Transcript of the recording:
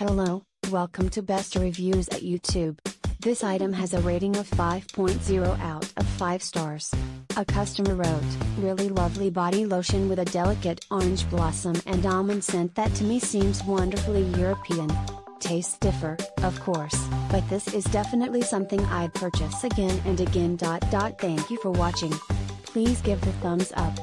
Hello, welcome to Best Reviews at YouTube. This item has a rating of 5.0 out of 5 stars. A customer wrote, really lovely body lotion with a delicate orange blossom and almond scent that to me seems wonderfully European. Tastes differ, of course, but this is definitely something I'd purchase again and again. Thank you for watching. Please give the thumbs up.